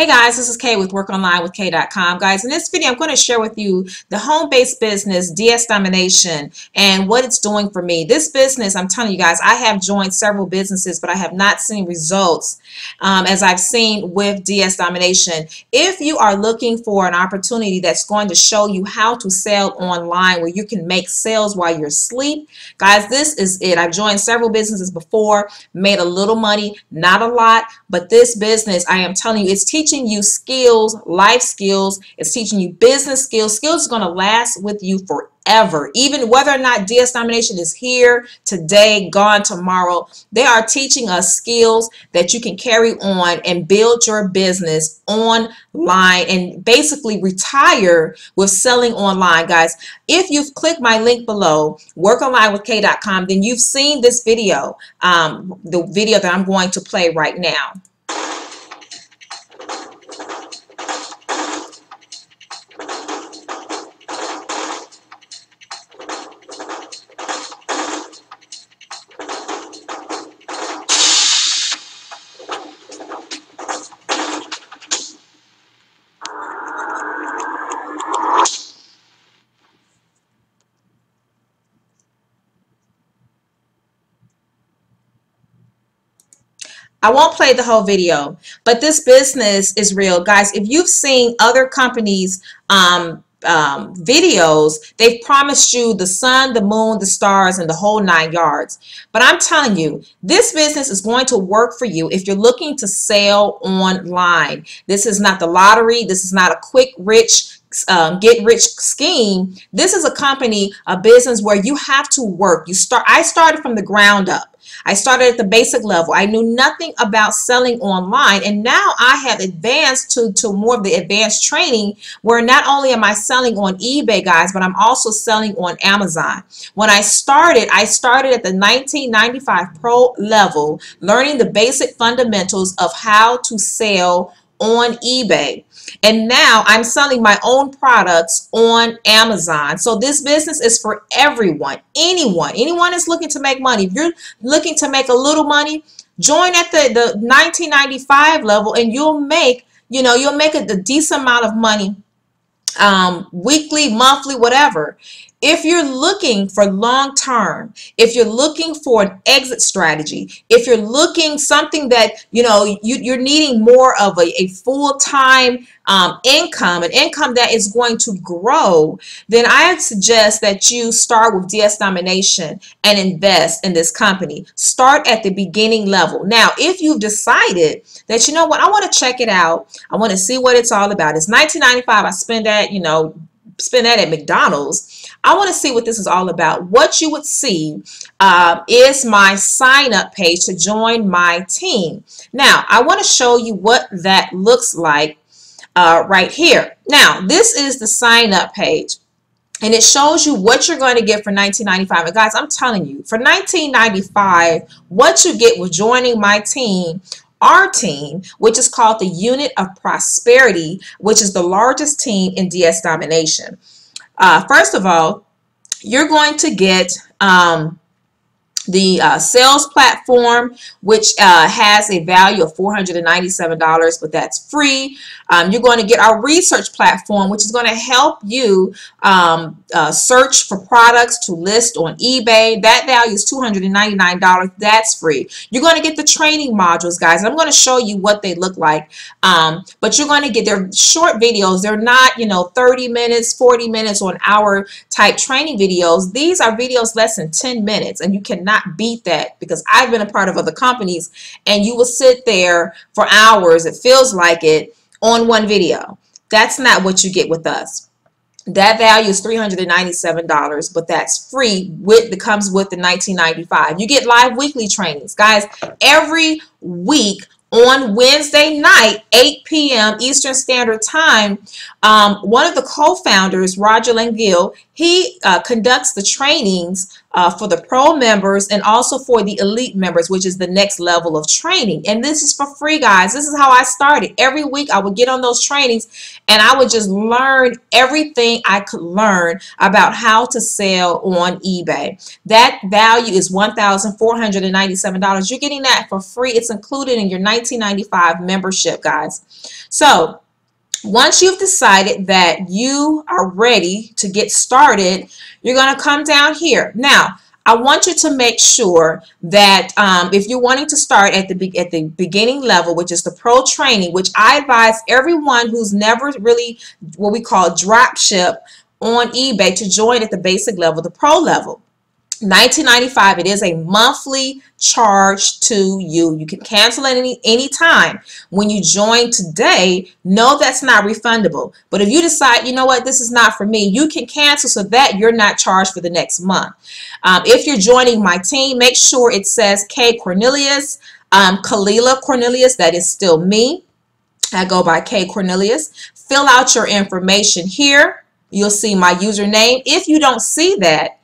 Hey guys, this is Kay with workonlinewithkay.com. Guys, in this video, I'm going to share with you the home-based business, DS Domination, and what it's doing for me. This business, I'm telling you guys, I have joined several businesses, but I have not seen results um, as I've seen with DS Domination. If you are looking for an opportunity that's going to show you how to sell online where you can make sales while you're asleep, guys, this is it. I've joined several businesses before, made a little money, not a lot, but this business, I am telling you, it's teaching teaching you skills, life skills. It's teaching you business skills. Skills is going to last with you forever. Even whether or not DS Domination is here today, gone tomorrow, they are teaching us skills that you can carry on and build your business online and basically retire with selling online, guys. If you've clicked my link below, workonlinewithkay.com, then you've seen this video, um, the video that I'm going to play right now. I won't play the whole video, but this business is real. Guys, if you've seen other companies' um, um, videos, they've promised you the sun, the moon, the stars, and the whole nine yards. But I'm telling you, this business is going to work for you if you're looking to sell online. This is not the lottery. This is not a quick, rich, um, get rich scheme. This is a company, a business where you have to work. You start. I started from the ground up. I started at the basic level. I knew nothing about selling online and now I have advanced to, to more of the advanced training where not only am I selling on eBay guys, but I'm also selling on Amazon. When I started, I started at the 1995 Pro level, learning the basic fundamentals of how to sell on eBay. And now I'm selling my own products on Amazon. So this business is for everyone, anyone, anyone is looking to make money. If you're looking to make a little money, join at the, the 1995 level and you'll make, you know, you'll make a, a decent amount of money um, weekly, monthly, whatever. If you're looking for long term, if you're looking for an exit strategy, if you're looking something that, you know, you, are needing more of a, a full-time um, income, an income that is going to grow, then I suggest that you start with DS Domination and invest in this company. Start at the beginning level. Now, if you've decided that, you know what, I want to check it out, I want to see what it's all about. It's 1995. I spend that, you know, spend that at McDonald's. I want to see what this is all about. What you would see uh, is my sign up page to join my team. Now, I want to show you what that looks like uh, right here. Now, this is the sign up page. And it shows you what you're going to get for 1995. And guys, I'm telling you, for 1995, what you get with joining my team our team, which is called the Unit of Prosperity, which is the largest team in DS Domination. Uh, first of all, you're going to get um, the uh, sales platform, which uh, has a value of $497, but that's free. Um, you're going to get our research platform, which is going to help you um, uh, search for products to list on eBay. That value is $299. That's free. You're going to get the training modules, guys. I'm going to show you what they look like. Um, but you're going to get their short videos. They're not, you know, 30 minutes, 40 minutes, or an hour type training videos. These are videos less than 10 minutes, and you cannot beat that because I've been a part of other companies, and you will sit there for hours. It feels like it on one video. That's not what you get with us. That value is $397, but that's free with that comes with the 1995. You get live weekly trainings. Guys, every week on Wednesday night, 8 p.m. Eastern Standard Time, um, one of the co-founders, Roger Langille, he uh, conducts the trainings uh, for the pro members and also for the elite members, which is the next level of training. And this is for free, guys. This is how I started. Every week I would get on those trainings and I would just learn everything I could learn about how to sell on eBay. That value is $1,497. You're getting that for free. It's included in your 1995 membership, guys. So once you've decided that you are ready to get started, you're going to come down here. Now, I want you to make sure that um, if you're wanting to start at the at the beginning level, which is the pro training, which I advise everyone who's never really what we call drop ship on eBay to join at the basic level, the pro level. 1995 it is a monthly charge to you. You can cancel at any any time. When you join today no that's not refundable. But if you decide you know what this is not for me you can cancel so that you're not charged for the next month. Um, if you're joining my team make sure it says K Cornelius um, Kalila Cornelius that is still me. I go by K Cornelius. Fill out your information here. You'll see my username. If you don't see that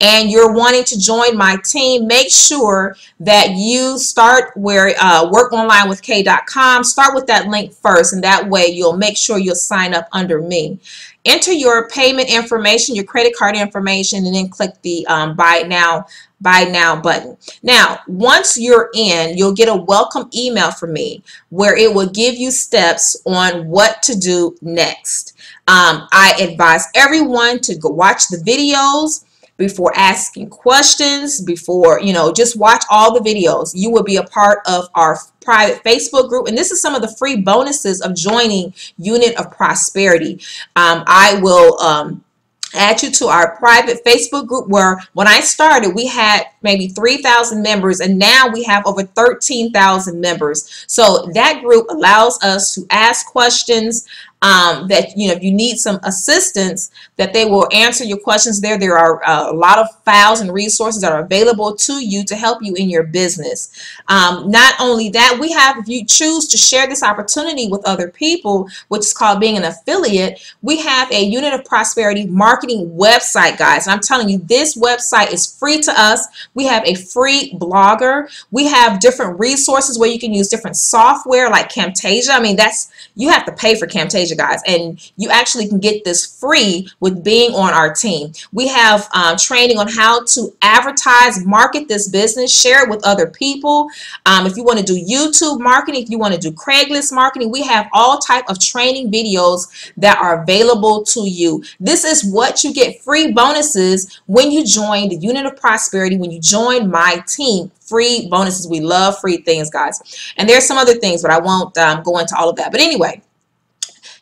and you're wanting to join my team, make sure that you start where uh, workonlinewithkay.com. Start with that link first, and that way you'll make sure you'll sign up under me. Enter your payment information, your credit card information, and then click the um, buy now buy now button. Now, once you're in, you'll get a welcome email from me where it will give you steps on what to do next. Um, I advise everyone to go watch the videos before asking questions, before, you know, just watch all the videos. You will be a part of our private Facebook group. And this is some of the free bonuses of joining Unit of Prosperity. Um, I will um, add you to our private Facebook group where when I started, we had maybe 3,000 members and now we have over 13,000 members. So that group allows us to ask questions, um, that you know if you need some assistance that they will answer your questions there. There are uh, a lot of files and resources that are available to you to help you in your business. Um, not only that we have if you choose to share this opportunity with other people which is called being an affiliate we have a unit of prosperity marketing website guys. And I'm telling you this website is free to us. We have a free blogger. We have different resources where you can use different software like Camtasia. I mean that's you have to pay for Camtasia guys, and you actually can get this free with being on our team. We have um, training on how to advertise, market this business, share it with other people. Um, if you want to do YouTube marketing, if you want to do Craigslist marketing, we have all type of training videos that are available to you. This is what you get free bonuses when you join the Unit of Prosperity, when you join my team free bonuses. We love free things, guys. And there's some other things, but I won't um, go into all of that. But anyway,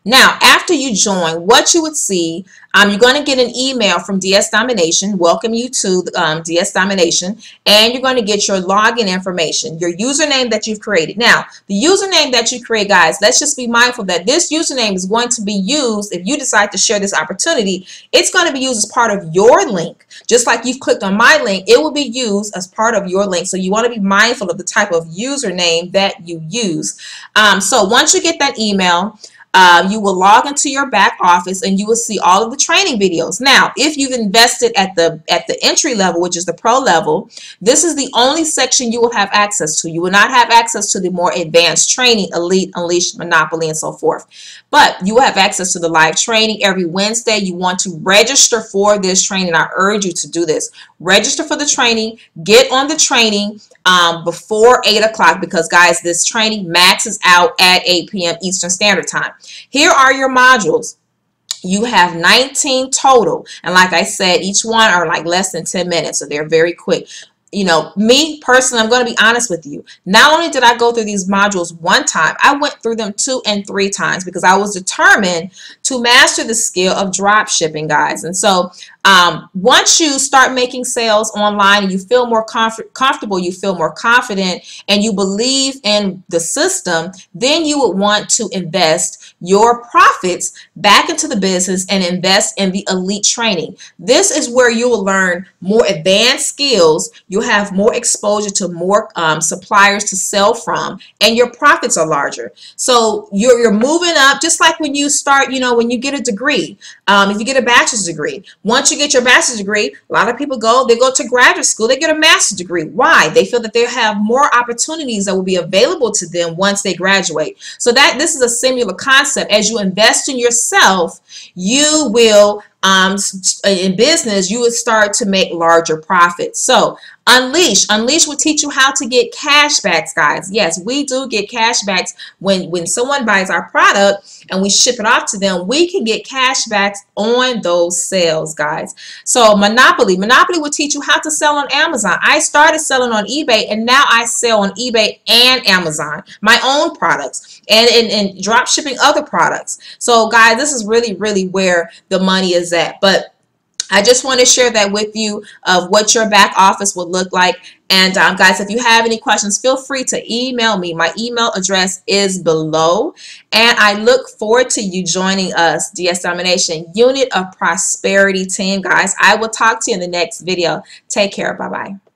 now, after you join, what you would see, um, you're going to get an email from DS Domination, welcome you to um, DS Domination, and you're going to get your login information, your username that you've created. Now, the username that you create, guys, let's just be mindful that this username is going to be used, if you decide to share this opportunity, it's going to be used as part of your link. Just like you've clicked on my link, it will be used as part of your link. So you want to be mindful of the type of username that you use. Um, so once you get that email, uh, you will log into your back office and you will see all of the training videos. Now, if you've invested at the at the entry level, which is the pro level, this is the only section you will have access to. You will not have access to the more advanced training, Elite, Unleashed, Monopoly, and so forth. But you have access to the live training every Wednesday. You want to register for this training. I urge you to do this. Register for the training. Get on the training um, before 8 o'clock because, guys, this training maxes out at 8 p.m. Eastern Standard Time. Here are your modules. You have 19 total. And like I said, each one are like less than 10 minutes, so they're very quick you know, me personally, I'm going to be honest with you. Not only did I go through these modules one time, I went through them two and three times because I was determined to master the skill of drop shipping, guys. And so um, once you start making sales online and you feel more comf comfortable, you feel more confident, and you believe in the system, then you would want to invest your profits back into the business and invest in the elite training. This is where you will learn more advanced skills. You'll have more exposure to more um, suppliers to sell from, and your profits are larger. So you're, you're moving up just like when you start, you know, when you get a degree, um, if you get a bachelor's degree. Once once you get your master's degree, a lot of people go, they go to graduate school, they get a master's degree. Why? They feel that they have more opportunities that will be available to them once they graduate. So that this is a similar concept. As you invest in yourself, you will um, in business, you would start to make larger profits. So Unleash. Unleash will teach you how to get cashbacks, guys. Yes, we do get cashbacks when, when someone buys our product and we ship it off to them. We can get cashbacks on those sales, guys. So Monopoly. Monopoly will teach you how to sell on Amazon. I started selling on eBay and now I sell on eBay and Amazon, my own products and, and, and drop shipping other products. So guys, this is really, really where the money is at. But I just want to share that with you of what your back office would look like. And um, guys, if you have any questions, feel free to email me. My email address is below. And I look forward to you joining us, DS Domination Unit of Prosperity team. Guys, I will talk to you in the next video. Take care. Bye-bye.